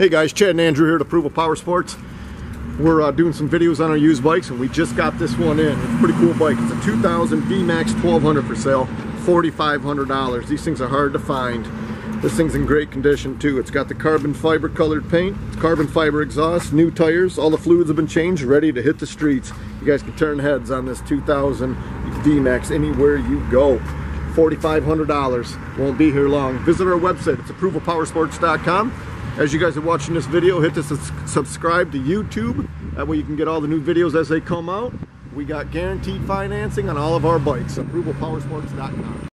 Hey guys, Chad and Andrew here at Approval Power Sports. We're uh, doing some videos on our used bikes and we just got this one in. It's a pretty cool bike. It's a 2000 VMAX 1200 for sale, $4,500. These things are hard to find. This thing's in great condition too. It's got the carbon fiber colored paint, carbon fiber exhaust, new tires, all the fluids have been changed, ready to hit the streets. You guys can turn heads on this 2000 VMAX anywhere you go. $4,500. Won't be here long. Visit our website. It's approvalpowersports.com. As you guys are watching this video, hit the subscribe to YouTube. That way you can get all the new videos as they come out. We got guaranteed financing on all of our bikes. ApprovalPowersports.com.